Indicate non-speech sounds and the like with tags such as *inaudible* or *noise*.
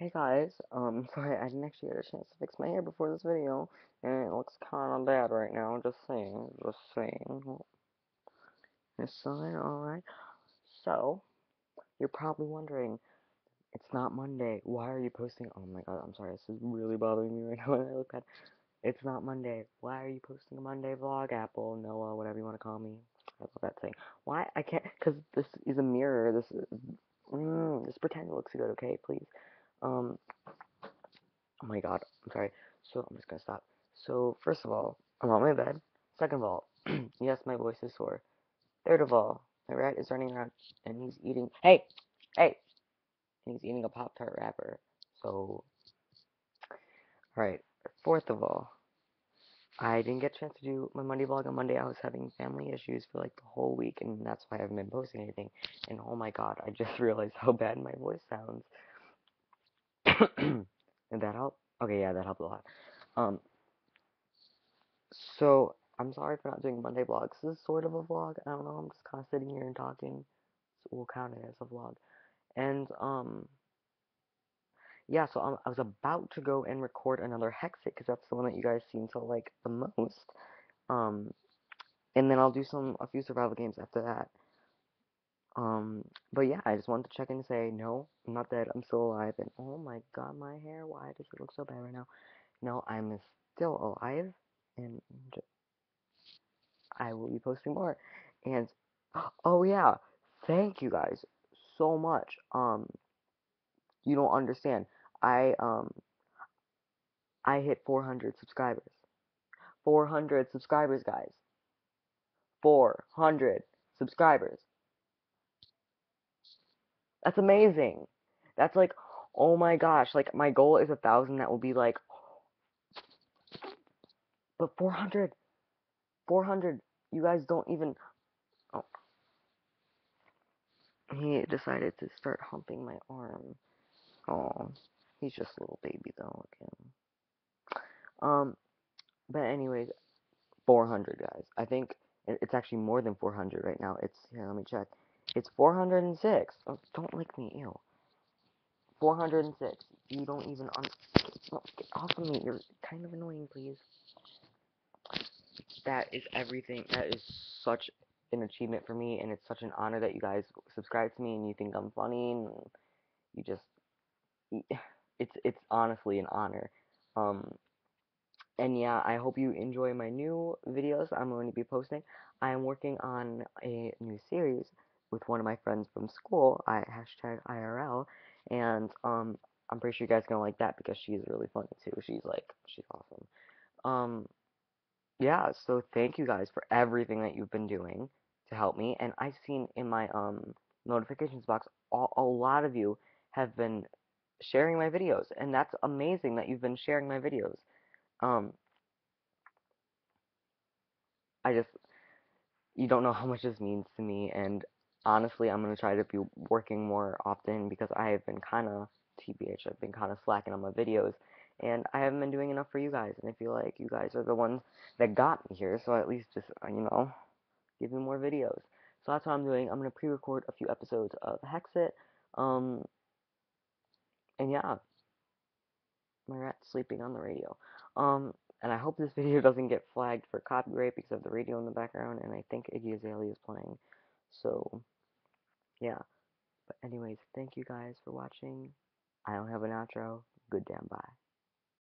Hey guys, um, *laughs* sorry, I didn't actually get a chance to fix my hair before this video, and it looks kinda bad right now, just saying, just saying. Saying, alright. So, you're probably wondering, it's not Monday, why are you posting- oh my god, I'm sorry, this is really bothering me right *laughs* now I look at It's not Monday, why are you posting a Monday vlog, Apple, Noah, whatever you want to call me. I love that thing. Why? I can't, because this is a mirror, this is, mm, just pretend it looks good, okay, please. Um, Oh my god, I'm sorry. So, I'm just gonna stop. So, first of all, I'm on my bed. Second of all, *clears throat* yes, my voice is sore. Third of all, my rat is running around and he's eating. Hey! Hey! And he's eating a Pop Tart wrapper. So, alright. Fourth of all, I didn't get a chance to do my Monday vlog on Monday. I was having family issues for like the whole week, and that's why I haven't been posting anything. And oh my god, I just *laughs* realized how bad my voice sounds. *coughs* and that help? Okay, yeah, that helped a lot. Um, So, I'm sorry for not doing Monday vlogs. This is sort of a vlog. I don't know. I'm just kind of sitting here and talking. So we'll count it as a vlog. And, um, yeah, so I'm, I was about to go and record another Hexit because that's the one that you guys seem to like the most. Um, and then I'll do some, a few survival games after that. Um, but yeah, I just wanted to check in and say, no, I'm not dead. I'm still alive. And oh my god, my hair, why does it look so bad right now? No, I'm still alive. And I will be posting more. And oh yeah, thank you guys so much. Um, you don't understand. I um I hit 400 subscribers. 400 subscribers, guys. 400 subscribers. That's amazing. That's like, oh my gosh, like my goal is a thousand. That will be like, but 400, 400. You guys don't even. Oh, he decided to start humping my arm. Oh, he's just a little baby though. Again. Um, but anyways, 400 guys. I think it's actually more than 400 right now. It's here. Let me check. It's 406. Oh, don't lick me, ew. 406. You don't even un. Get off of me. You're kind of annoying, please. That is everything. That is such an achievement for me, and it's such an honor that you guys subscribe to me and you think I'm funny and you just. *sighs* It's it's honestly an honor. Um, and yeah, I hope you enjoy my new videos I'm going to be posting. I am working on a new series with one of my friends from school, I hashtag IRL, and um, I'm pretty sure you guys are gonna like that because she's really funny too. She's like, she's awesome. Um, yeah, so thank you guys for everything that you've been doing to help me, and I've seen in my um notifications box, a, a lot of you have been sharing my videos, and that's amazing that you've been sharing my videos. Um, I just, you don't know how much this means to me, and honestly, I'm going to try to be working more often because I have been kind of, TBH, I've been kind of slacking on my videos, and I haven't been doing enough for you guys, and I feel like you guys are the ones that got me here, so at least just, uh, you know, give me more videos. So that's what I'm doing. I'm going to pre-record a few episodes of Hexit, um, and yeah, my rat's sleeping on the radio. Um, and I hope this *laughs* video doesn't get flagged for copyright because of the radio in the background, and I think Iggy Azalea is playing. So, yeah. But anyways, thank you guys for watching. I don't have an outro. Good damn bye.